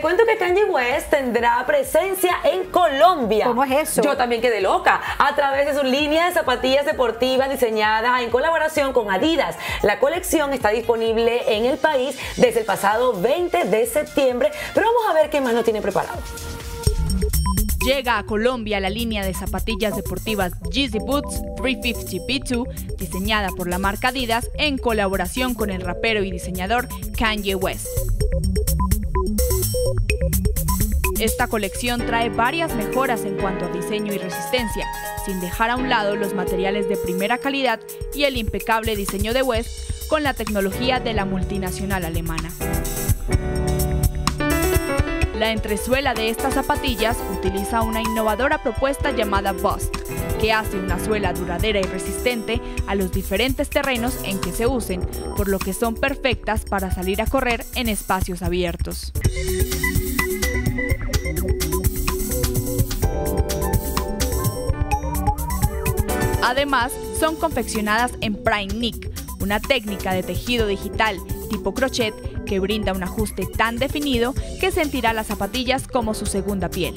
Te cuento que Kanye West tendrá presencia en Colombia. ¿Cómo es eso? Yo también quedé loca. A través de su línea de zapatillas deportivas diseñada en colaboración con Adidas. La colección está disponible en el país desde el pasado 20 de septiembre, pero vamos a ver qué más nos tiene preparado. Llega a Colombia la línea de zapatillas deportivas Yeezy Boots 350 B2, diseñada por la marca Adidas en colaboración con el rapero y diseñador Kanye West. Esta colección trae varias mejoras en cuanto a diseño y resistencia, sin dejar a un lado los materiales de primera calidad y el impecable diseño de West con la tecnología de la multinacional alemana. La entresuela de estas zapatillas utiliza una innovadora propuesta llamada Bust, que hace una suela duradera y resistente a los diferentes terrenos en que se usen, por lo que son perfectas para salir a correr en espacios abiertos. Además, son confeccionadas en Prime Knit, una técnica de tejido digital tipo crochet que brinda un ajuste tan definido que sentirá las zapatillas como su segunda piel.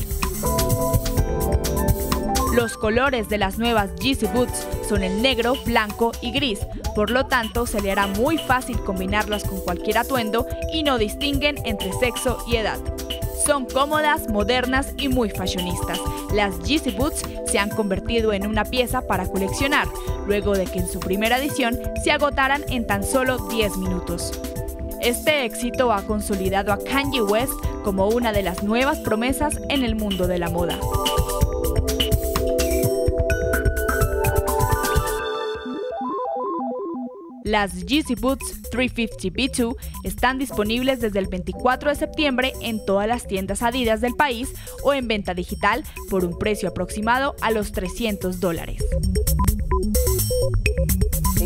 Los colores de las nuevas Yeezy Boots son el negro, blanco y gris, por lo tanto se le hará muy fácil combinarlas con cualquier atuendo y no distinguen entre sexo y edad. Son cómodas, modernas y muy fashionistas. Las Yeezy Boots se han convertido en una pieza para coleccionar, luego de que en su primera edición se agotaran en tan solo 10 minutos. Este éxito ha consolidado a Kanye West como una de las nuevas promesas en el mundo de la moda. Las Yeezy Boots 350 B2 están disponibles desde el 24 de septiembre en todas las tiendas Adidas del país o en venta digital por un precio aproximado a los 300 dólares.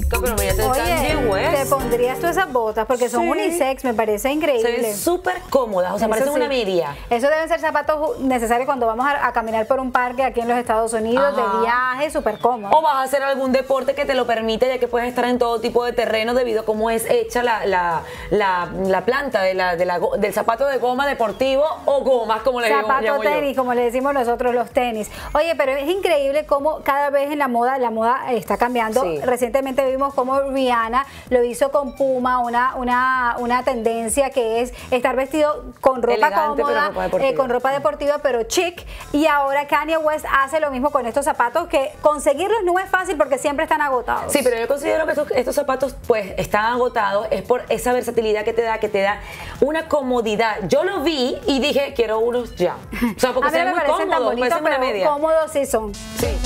Pero mírate el Oye, te pondrías tú esas botas porque son Sí. unisex, me parece Se increíble. ven súper cómodas, o sea, parecen sí. una media. Eso deben ser zapatos necesarios cuando vamos a, a caminar por un parque aquí en los Estados Unidos, Ajá. de viaje, súper cómodo. O vas a hacer algún deporte que te lo permite, ya que puedes estar en todo tipo de terreno debido a cómo es hecha la, la, la, la planta de la, de la del zapato de goma deportivo o gomas, como le digo, Zapato yo. tenis, como le decimos nosotros los tenis. Oye, pero es increíble cómo cada vez en la moda, la moda está cambiando. Sí. Recientemente vimos cómo Rihanna lo hizo con Puma, una, una, una tendencia que es estar vestido con ropa Elegante, cómoda, ropa eh, con ropa deportiva, pero chic. Y ahora Kanye West hace lo mismo con estos zapatos, que conseguirlos no es fácil porque siempre están agotados. Sí, pero yo considero que estos, estos zapatos pues están agotados, es por esa versatilidad que te da, que te da una comodidad. Yo lo vi y dije, quiero unos ya. O sea, porque a mí se me muy tan cómodos, bonitos, pero media. cómodos sí son. Sí.